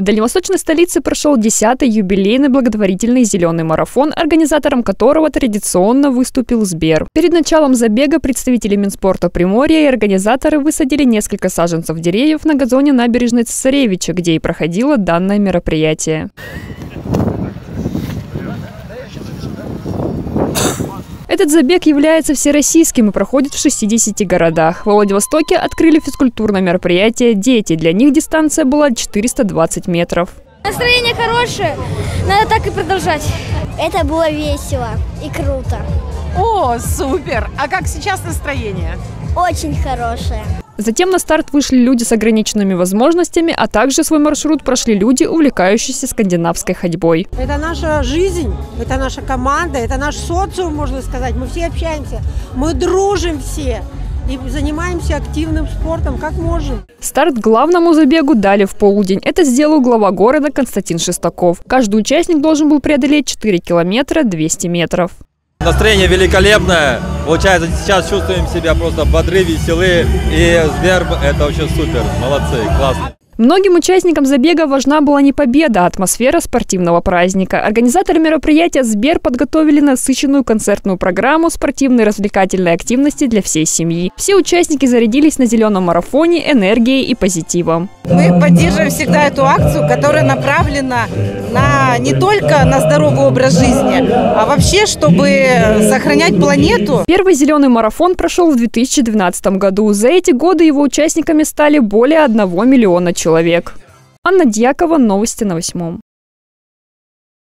В дальневосточной столице прошел 10-й юбилейный благотворительный зеленый марафон, организатором которого традиционно выступил Сбер. Перед началом забега представители Минспорта Приморья и организаторы высадили несколько саженцев деревьев на газоне набережной Цесаревича, где и проходило данное мероприятие. Этот забег является всероссийским и проходит в 60 городах. В Владивостоке открыли физкультурное мероприятие «Дети». Для них дистанция была 420 метров. Настроение хорошее, надо так и продолжать. Это было весело и круто. О, супер! А как сейчас настроение? Очень хорошее. Затем на старт вышли люди с ограниченными возможностями, а также свой маршрут прошли люди, увлекающиеся скандинавской ходьбой. Это наша жизнь, это наша команда, это наш социум, можно сказать. Мы все общаемся, мы дружим все и занимаемся активным спортом, как можем. Старт главному забегу дали в полдень. Это сделал глава города Константин Шестаков. Каждый участник должен был преодолеть 4 километра 200 метров. Настроение великолепное. Получается, сейчас чувствуем себя просто бодры, веселые. И Сбер – это вообще супер. Молодцы, классно. Многим участникам забега важна была не победа, а атмосфера спортивного праздника. Организаторы мероприятия «Сбер» подготовили насыщенную концертную программу спортивной развлекательной активности для всей семьи. Все участники зарядились на зеленом марафоне энергией и позитивом. Мы поддерживаем всегда эту акцию, которая направлена на не только на здоровый образ жизни, а вообще, чтобы сохранять планету. Первый зеленый марафон прошел в 2012 году. За эти годы его участниками стали более 1 миллиона человек. Анна Дьякова, новости на восьмом.